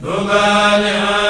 Dubaali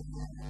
Amen.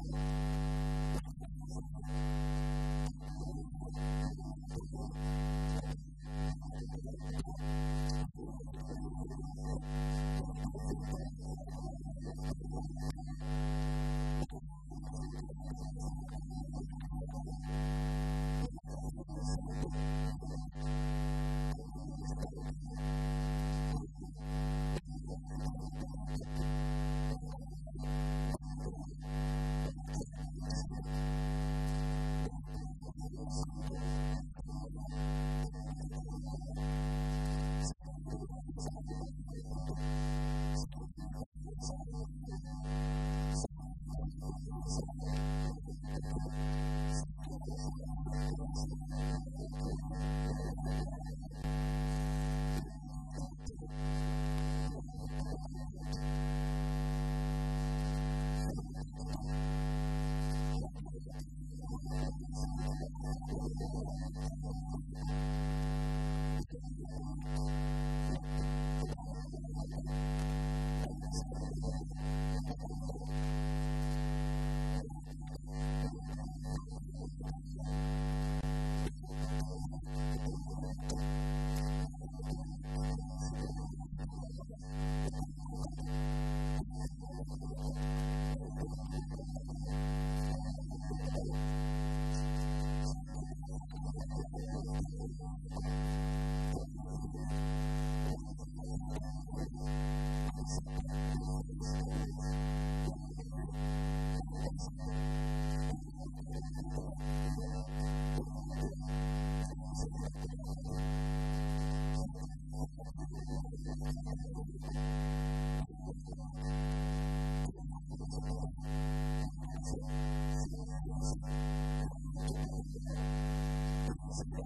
si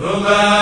Tuubaa